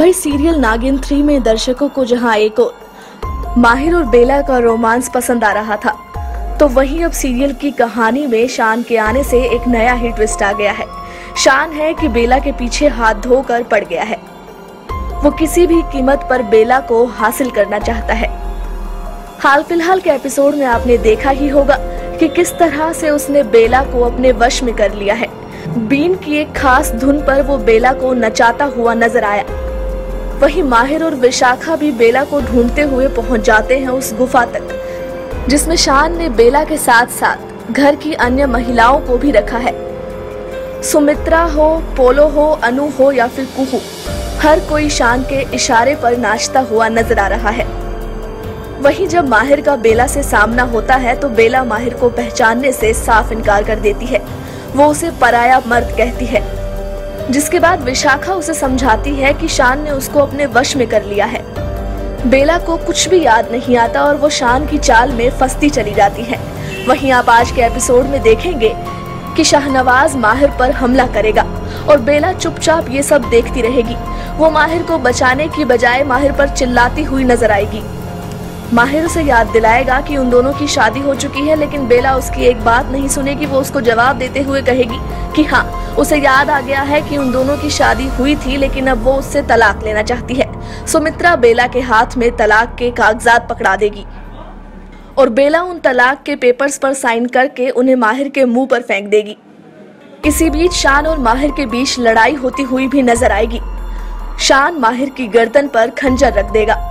भाई सीरियल नागिन थ्री में दर्शकों को जहाँ एक और माहिर और बेला का रोमांस पसंद आ रहा था तो वहीं अब सीरियल की कहानी में शान के आने से एक नया ही ट्विस्ट आ गया है। शान है कि बेला के पीछे हाथ धोकर पड़ गया है। वो किसी भी कीमत पर बेला को हासिल करना चाहता है। हाल फ़िलहाल के एपिसोड में आपने देखा ही होगा कि किस तरह से उसने बेला को अपने वश में कर लिया है। बीन की एक खास धुन पर वो बेला को नचाता हुआ नज़र आया। वहीं माहिर और विशाखा भी बेला को ढूंढते हुए पहुँच जाते हैं उस गुफा तक, जिसमें शान ने बेला के साथ साथ घर की अन्य महिलाओं को भी रखा है। सुमित्रा हो, पोलो हो, अनु हो या फिर कुहू, हर कोई शान के इशारे पर नाचता हुआ नज़र आ रहा है। वहीं जब माहिर का बेला से सामना होता है तो बेला माहिर को पहचानने से साफ़ इनकार कर देती है। वो उसे पराया मर्द कहती है। जिसके बाद विशाखा उसे समझाती है कि शान ने उसको अपने वश में कर लिया है। बेला को कुछ भी याद नहीं आता और वो शान की चाल में फंसती चली जाती है। वहीं आप आज के एपिसोड में देखेंगे कि शाहनवाज माहिर पर हमला करेगा और बेला चुपचाप ये सब देखती रहेगी। वो माहिर को बचाने की बजाय माहिर पर चिल्लाती हुई नज़र आएगी। माहिर उसे याद दिलाएगा कि उन दोनों की शादी हो चुकी है, लेकिन बेला उसकी एक बात नहीं सुनेगी, वो उसको जवाब देते हुए कहेगी कि हाँ उसे याद आ गया है कि उन दोनों की शादी हुई थी, लेकिन अब वो उससे तलाक लेना चाहती है। सुमित्रा बेला के हाथ में तलाक के कागजात पकड़ा देगी और बेला उन तलाक के पेपर्स पर साइन करके उन्हें माहिर के मुँह पर फेंक देगी। इसी बीच शान और माहिर के बीच लड़ाई होती हुई भी नज़र आएगी। शान माहिर की गर्दन पर खंजर रख देगा।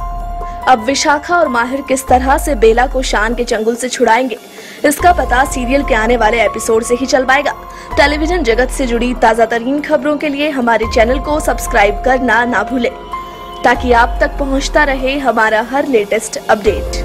अब विशाखा और माहिर किस तरह से बेला को शान के चंगुल से छुड़ाएँगे? इसका पता सीरियल के आने वाले एपिसोड से ही चल पाएगा। टेलीविज़न जगत से जुड़ी ताज़ा तरीन खबरों के लिए हमारे चैनल को सब्सक्राइब करना ना भूले, ताकि आप तक पहुँचता रहे हमारा हर लेटेस्ट अपडेट।